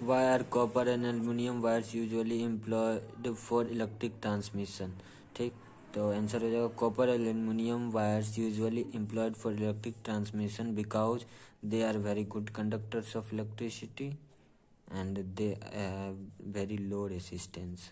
Why are copper and aluminium wires usually employed for electric transmission? ठीक तो answer हो जाएगा copper aluminium wires usually employed for electric transmission because they are very good conductors of electricity and they have very low resistance